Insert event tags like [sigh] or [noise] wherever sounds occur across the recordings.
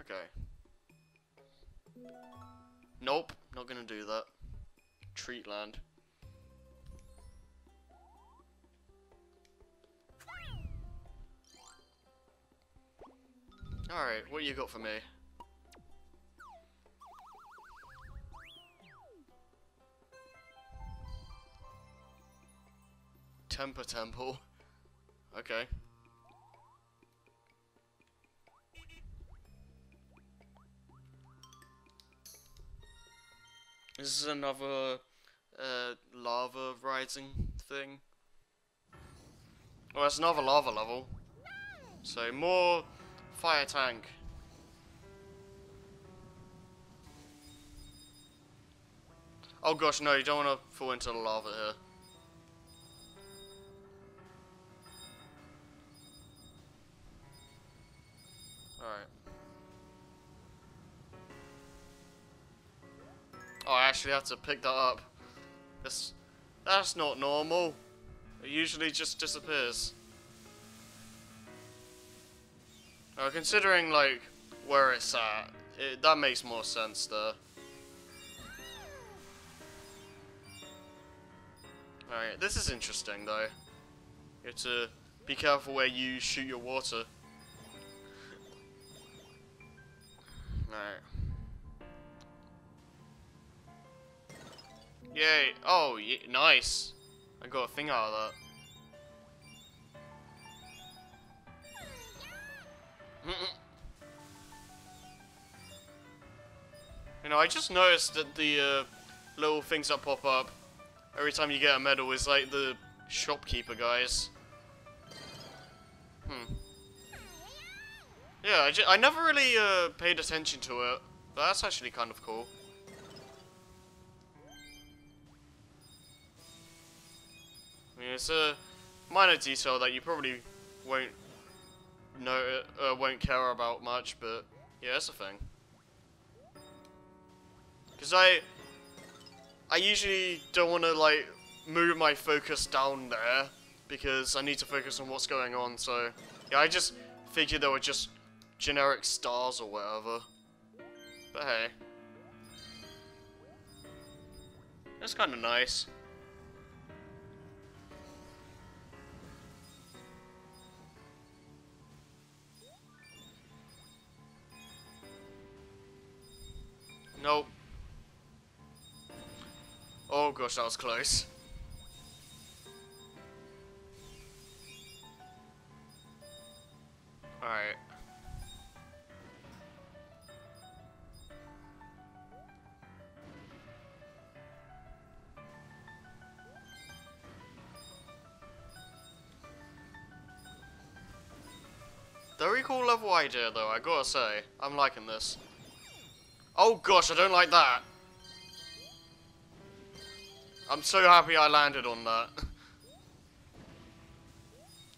Okay. Nope, not gonna do that. Treat land. Alright, what you got for me? Temper Temple. Okay. This is another uh, lava rising thing. Oh, that's another lava level. So more fire tank. Oh gosh, no, you don't want to fall into the lava here. Alright. Oh, I actually have to pick that up. This, that's not normal. It usually just disappears. Uh, considering, like, where it's at, it, that makes more sense there. Alright, this is interesting, though. You have to be careful where you shoot your water. Alright. Yay. Oh, nice. I got a thing out of that. you know, I just noticed that the uh, little things that pop up every time you get a medal is like the shopkeeper guys. Hmm. Yeah, I, I never really uh, paid attention to it, that's actually kind of cool. It's a minor detail that you probably won't know, uh, won't care about much, but yeah, it's a thing. Because I, I usually don't want to like move my focus down there because I need to focus on what's going on. So yeah, I just figured they were just generic stars or whatever. But hey, that's kind of nice. Gosh, that was close. Alright. Level idea though, I gotta say. I'm liking this. Oh gosh, I don't like that. I'm so happy I landed on that. [laughs]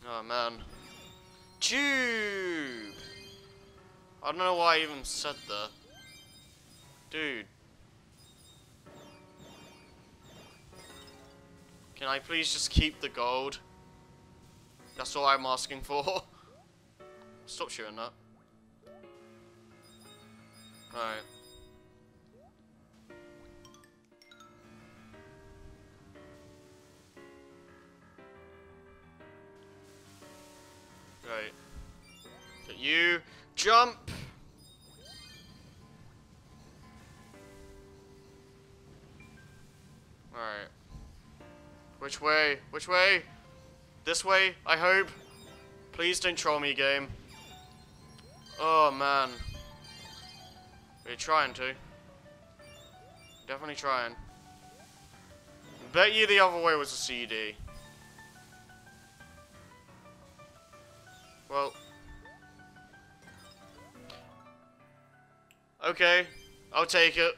oh man. Tube! I don't know why I even said that. Dude. Can I please just keep the gold? That's all I'm asking for. [laughs] Stop shooting that. Alright. Right. Get you. Jump! Alright. Which way? Which way? This way, I hope? Please don't troll me, game. Oh, man. We're trying to. Definitely trying. Bet you the other way was a CD. Well. Okay. I'll take it.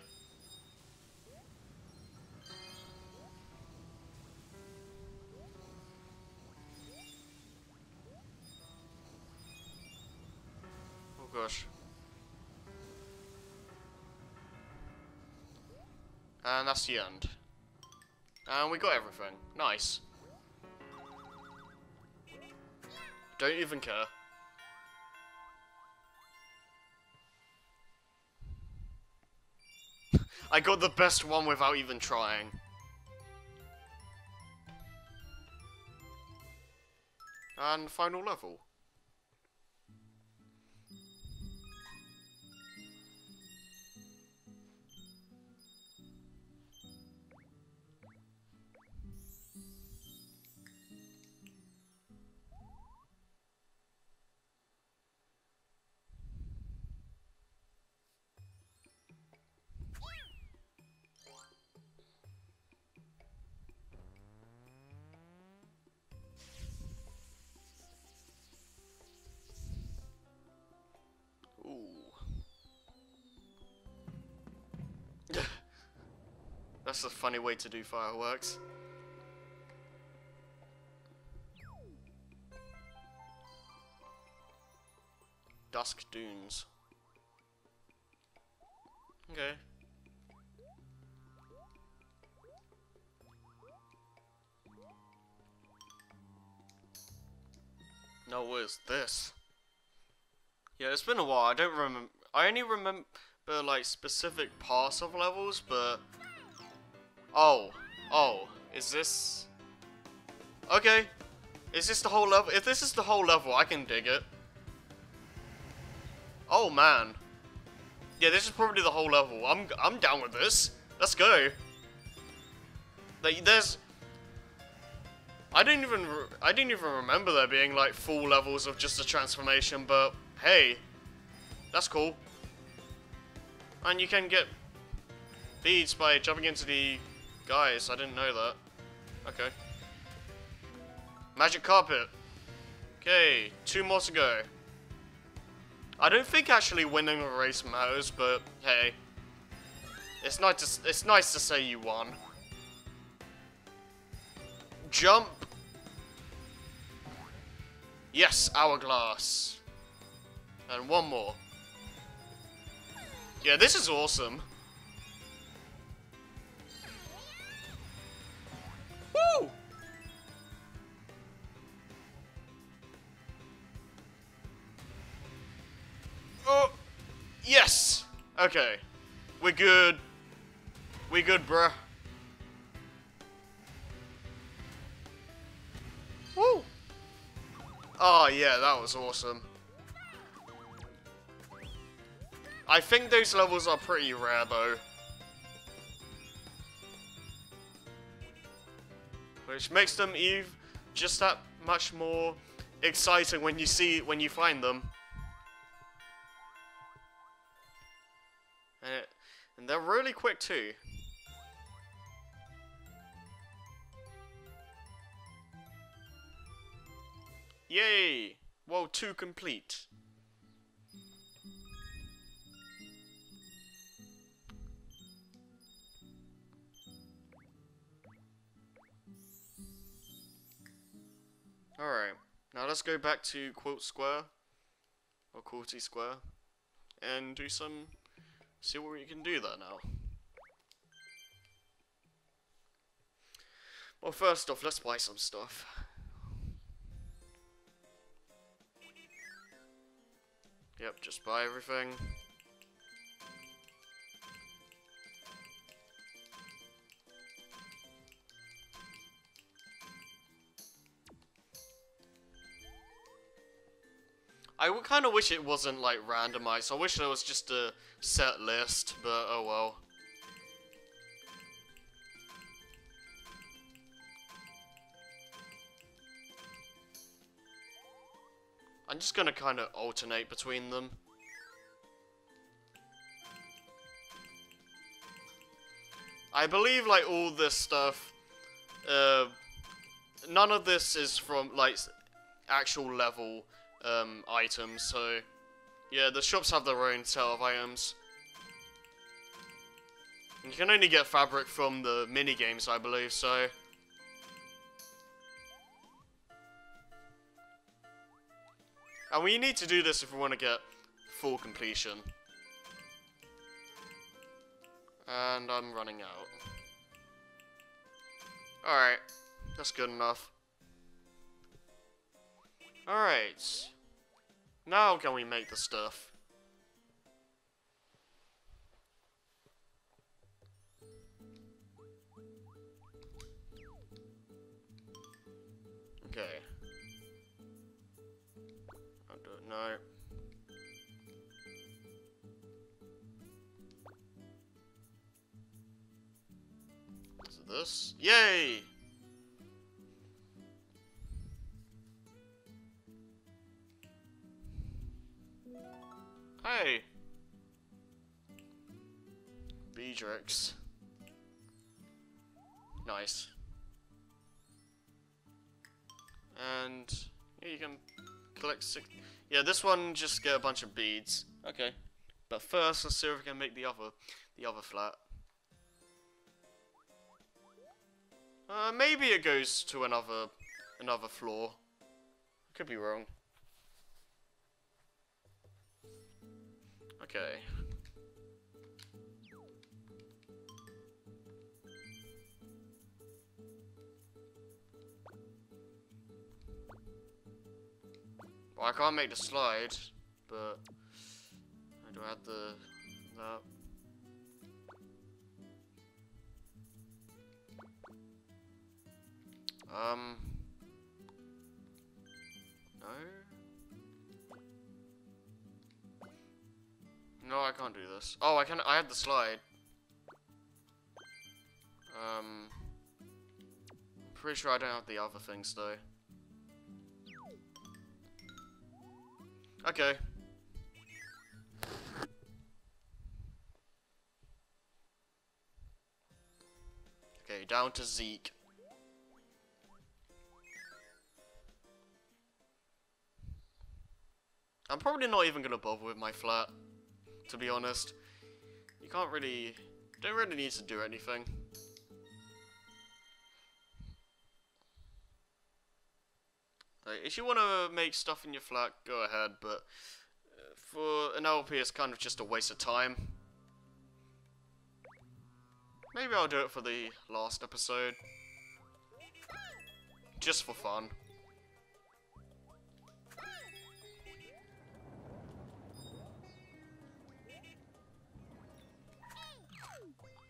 Oh gosh. And that's the end. And we got everything. Nice. Don't even care. [laughs] I got the best one without even trying. And final level. That's a funny way to do fireworks. Dusk Dunes. Okay. No, what is this? Yeah, it's been a while. I don't remember. I only remember like specific parts of levels, but Oh. Oh. Is this... Okay. Is this the whole level? If this is the whole level, I can dig it. Oh, man. Yeah, this is probably the whole level. I'm, I'm down with this. Let's go. Like, there's... I didn't even I didn't even remember there being like full levels of just a transformation, but hey, that's cool. And you can get beads by jumping into the Guys, I didn't know that. Okay. Magic carpet. Okay, two more to go. I don't think actually winning a race matters, but hey. It's nice to, it's nice to say you won. Jump. Yes, hourglass. And one more. Yeah, this is awesome. Woo! Oh, yes. Okay, we're good. We good, bruh. Woo! Oh yeah, that was awesome. I think those levels are pretty rare though. Which makes them even just that much more exciting when you see when you find them. And, it, and they're really quick too. Yay! World 2 complete. Alright, now let's go back to Quilt Square, or Quilty Square, and do some, see what we can do there now. Well, first off, let's buy some stuff. Yep, just buy everything. Kind of wish it wasn't like randomized. I wish there was just a set list, but oh well. I'm just gonna kind of alternate between them. I believe like all this stuff, uh, none of this is from like actual level um, items, so yeah, the shops have their own set of items. you can only get fabric from the mini games, I believe, so... And we need to do this if we want to get full completion. And I'm running out. Alright, that's good enough. Alright. Now can we make the stuff? Okay. I don't know. Is it this? Yay! Hey! Beadrix. Nice. And yeah, you can collect six. Yeah, this one just get a bunch of beads. Okay, but first let's see if we can make the other, the other flat. Uh, maybe it goes to another, another floor. Could be wrong. Okay. Well, I can't make the slide, but I do have the that. Um. No, I can't do this. Oh, I can. I had the slide. Um. Pretty sure I don't have the other things though. Okay. Okay, down to Zeke. I'm probably not even gonna bother with my flat, to be honest. You can't really, don't really need to do anything. Like, if you want to make stuff in your flat, go ahead, but uh, for an LP, it's kind of just a waste of time. Maybe I'll do it for the last episode. Just for fun.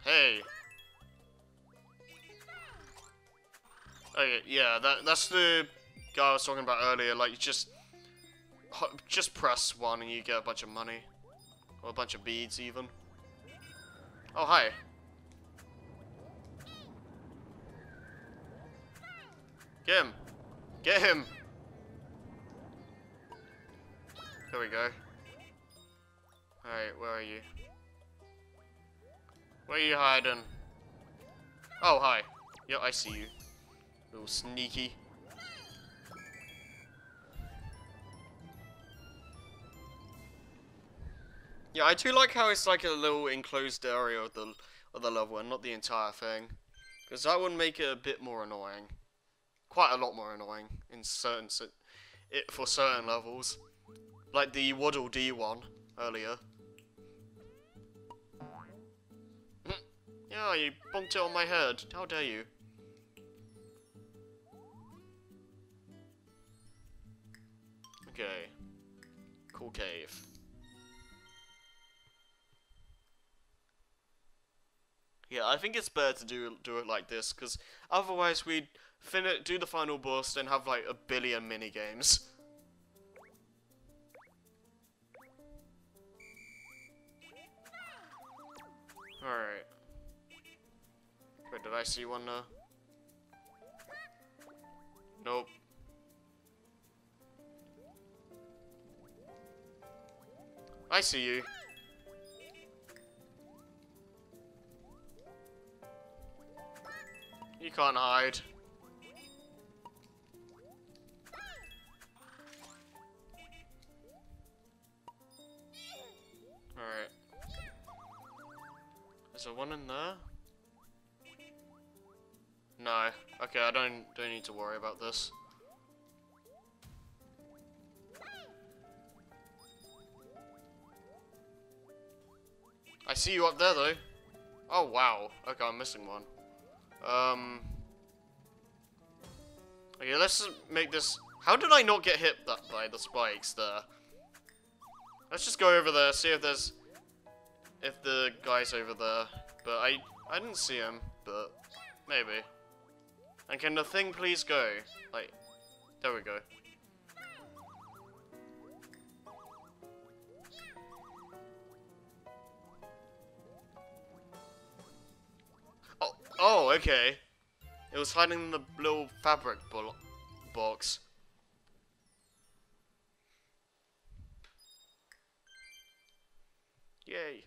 Hey. Okay, yeah, that that's the guy I was talking about earlier. Like, you just just press one and you get a bunch of money, or a bunch of beads even. Oh hi. Get him. Get him. There we go. Alright, where are you? Where are you hiding? Oh, hi. Yeah, I see you. Little sneaky. Yeah, I do like how it's like a little enclosed area of the of the level and not the entire thing. Because that would make it a bit more annoying. Quite a lot more annoying in certain it for certain levels. Like the Waddle Dee one earlier. Yeah, you bumped it on my head. How dare you? Okay. Cool cave. Yeah, I think it's better to do do it like this, because otherwise we'd finish do the final boss and have like a billion mini games. Alright. Wait, did I see one uh Nope. I see you. You can't hide. Alright. Is there one in there? No. Okay, I don't don't need to worry about this. I see you up there though. Oh wow. Okay, I'm missing one. Um. Okay, let's make this. How did I not get hit that by the spikes there? Let's just go over there, see if there's, if the guy's over there. But I, I didn't see him, but maybe. And can the thing please go? Like, there we go. Oh, oh okay. It was hiding in the little fabric box. Yay.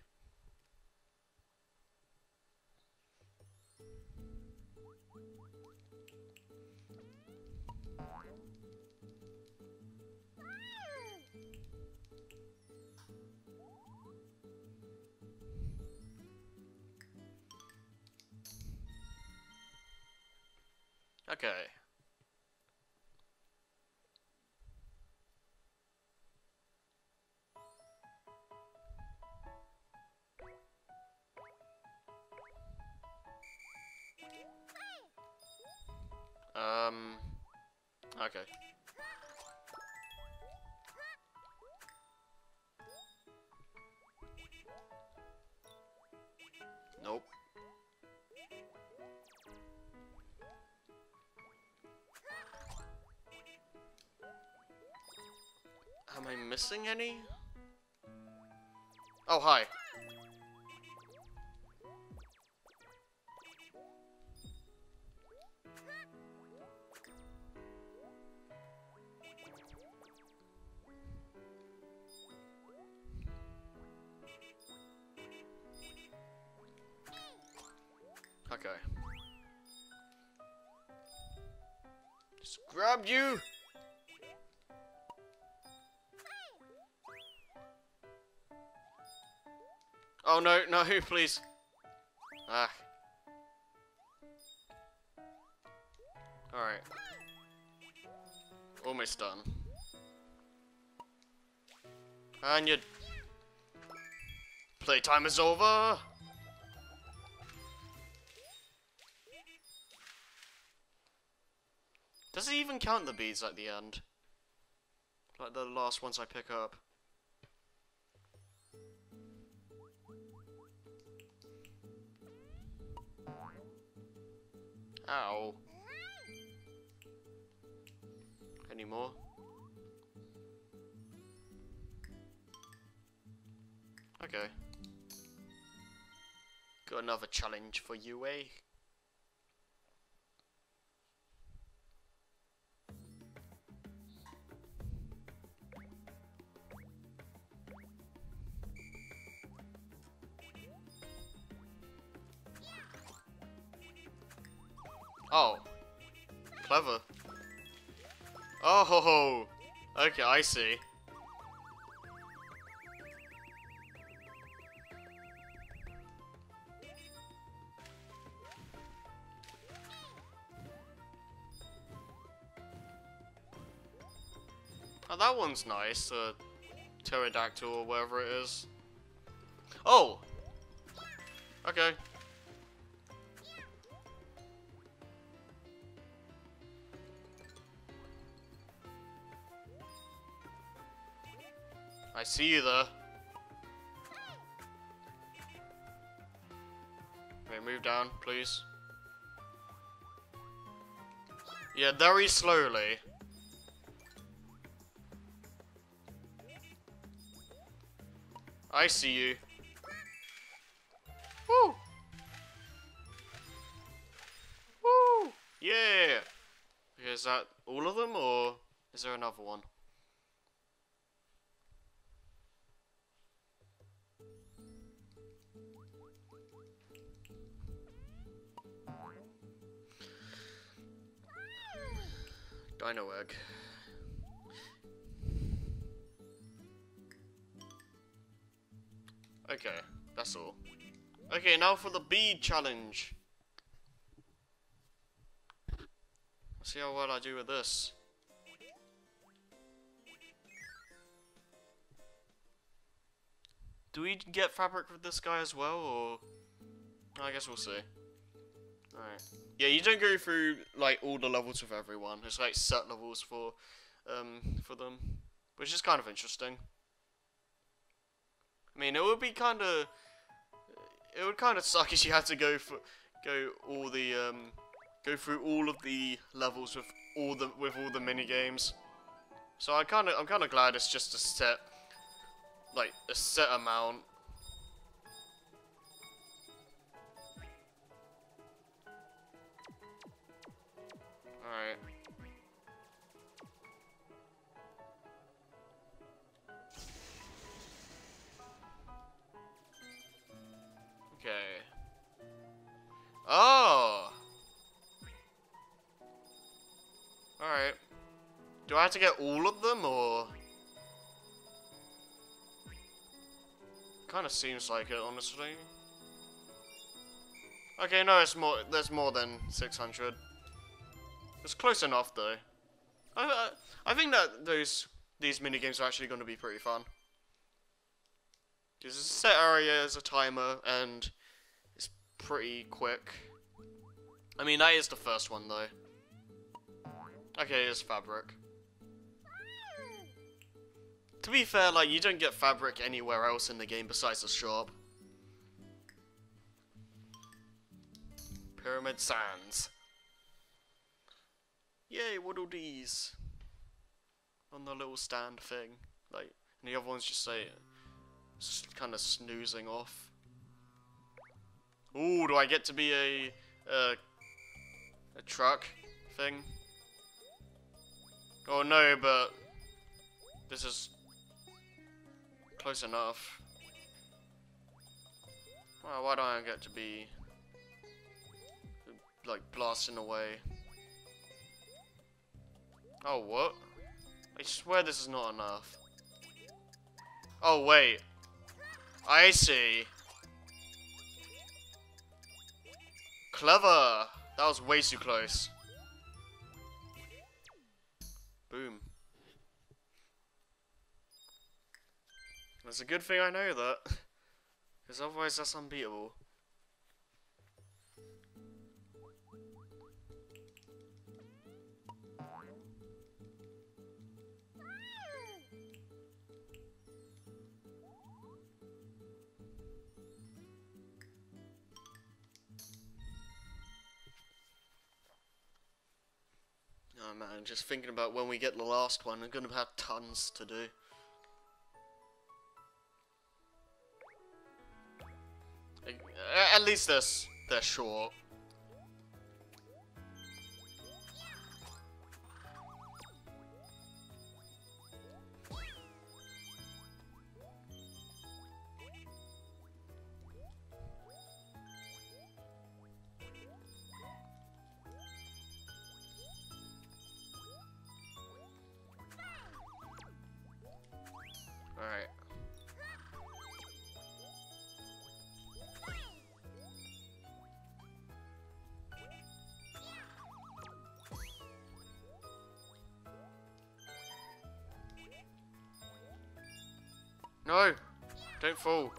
Okay. Am I missing any? Oh, hi. Okay. Just grabbed you! No, no, [laughs] please. Ah. Alright. Almost done. And your playtime is over. Does it even count the beads at the end? Like the last ones I pick up? Ow. Any more? Okay. Got another challenge for you, eh? Oh. Clever. Oh, ho, ho. okay, I see. Oh, that one's nice, uh, pterodactyl or whatever it is. Oh! Okay. See you there. Wait, move down, please. Yeah, very slowly. I see you. Woo! Woo! Yeah! Okay, is that all of them, or is there another one? Dino egg. Okay, that's all. Okay, now for the bead challenge. Let's see how well I do with this. Do we get fabric with this guy as well, or... I guess we'll see. Alright. Yeah, you don't go through, like, all the levels with everyone. It's, like, set levels for, um, for them. Which is kind of interesting. I mean, it would be kind of... It would kind of suck if you had to go for... Go all the, um... Go through all of the levels with all the with all the mini games. So I kind of I'm kind of glad it's just a set like a set amount Alright. Okay. Oh! Alright. Do I have to get all of them, or...? Kinda seems like it, honestly. Okay, no, it's more. There's more than 600. It's close enough, though. I, I, I think that those these mini games are actually going to be pretty fun. It's a set area, as a timer, and it's pretty quick. I mean, that is the first one, though. Okay, it's fabric. To be fair, like, you don't get fabric anywhere else in the game besides the shop. Pyramid Sands. Yay, Waddle Dees. On the little stand thing. Like, and the other one's just say, kind of snoozing off. Ooh, do I get to be a, a, a truck thing? Oh no, but this is close enough. Well, why don't I get to be like blasting away? Oh, what? I swear this is not enough. Oh, wait. I see. Clever. That was way too close. Boom. It's a good thing I know that. Because otherwise that's unbeatable. Um, oh man, just thinking about when we get the last one, I'm gonna have tons to do. At least they're, they're short. No! Don't fall.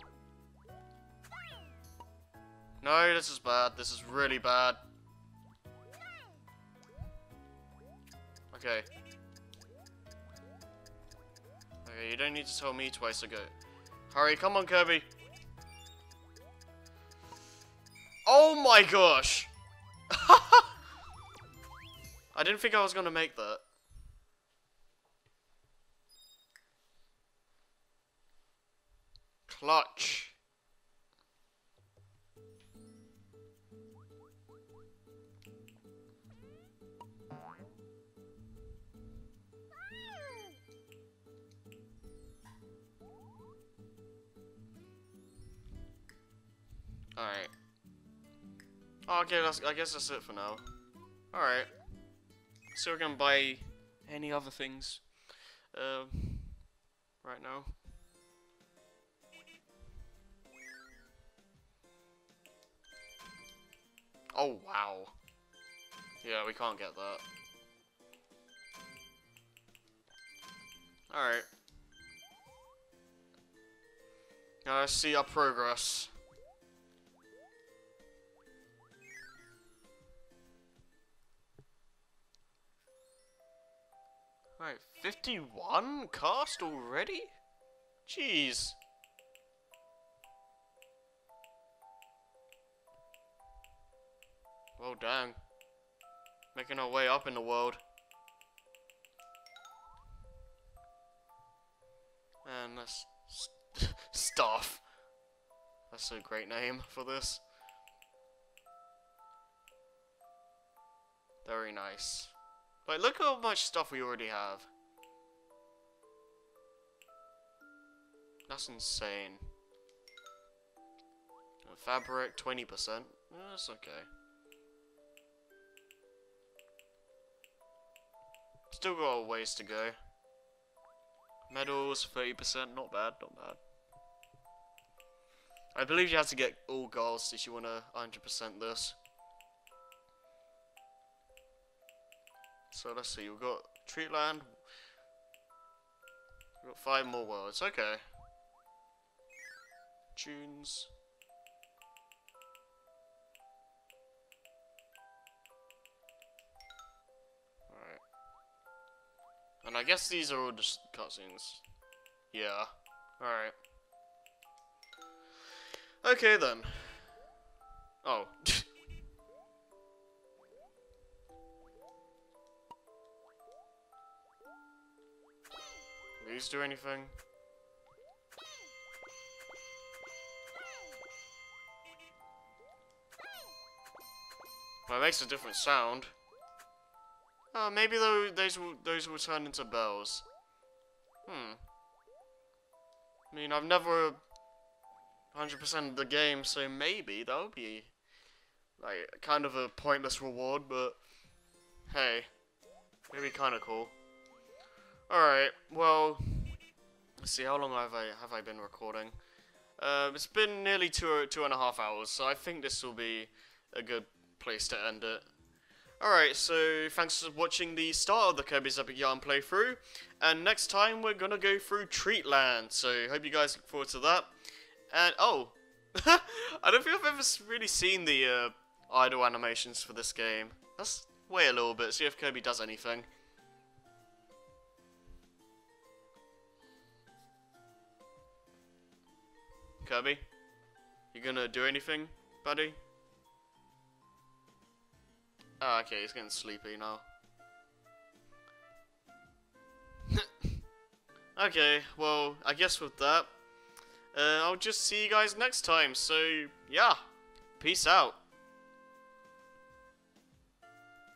No, this is bad. This is really bad. Okay. Okay, you don't need to tell me twice ago. Hurry, come on, Kirby. Oh my gosh! [laughs] I didn't think I was gonna make that. Clutch. Alright. Okay, that's, I guess that's it for now. Alright. So we're gonna buy any other things uh, right now. Oh, wow. Yeah, we can't get that. Alright. Now let's see our progress. Alright, 51 cast already? Jeez. Well, dang. Making our way up in the world. And that's st [laughs] stuff. That's a great name for this. Very nice. Like, look how much stuff we already have. That's insane. Fabric, 20%. That's okay. Still got a ways to go. Medals, 30%, not bad, not bad. I believe you have to get all goals if you want to 100% this. So let's see, we've got Treatland. We've got five more worlds, okay. Tunes. And I guess these are all just cutscenes. Yeah. Alright. Okay then. Oh. [laughs] These do anything? Well, it makes a different sound. Oh, maybe those, those, will, those will turn into bells. Hmm. I mean, I've never 100% of the game, so maybe that would be like kind of a pointless reward, but hey, maybe kind of cool. All right, well, let's see how long have I have I been recording? Uh, it's been nearly two two and a half hours, so I think this will be a good place to end it. Alright, so thanks for watching the start of the Kirby's Epic Yarn playthrough, and next time we're gonna go through Treatland, so hope you guys look forward to that. And, oh, [laughs] I don't think I've ever really seen the uh, idle animations for this game. Let's wait a little bit, see if Kirby does anything. Kirby? You gonna do anything, buddy? Oh, okay, he's getting sleepy now. [laughs] okay, well, I guess with that, uh, I'll just see you guys next time. So, yeah, peace out.